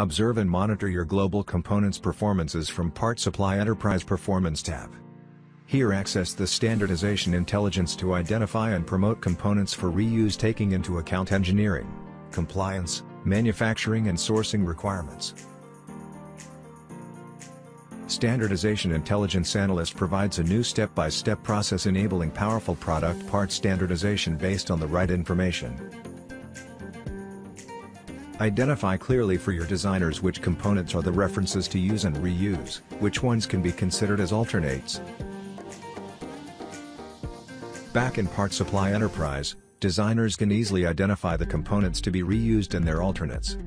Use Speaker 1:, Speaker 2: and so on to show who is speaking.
Speaker 1: Observe and monitor your global components performances from Part Supply Enterprise Performance tab. Here access the standardization intelligence to identify and promote components for reuse taking into account engineering, compliance, manufacturing and sourcing requirements. Standardization Intelligence Analyst provides a new step-by-step process enabling powerful product part standardization based on the right information. Identify clearly for your designers which components are the references to use and reuse, which ones can be considered as alternates. Back in Part Supply Enterprise, designers can easily identify the components to be reused and their alternates.